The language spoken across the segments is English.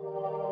you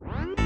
Woo!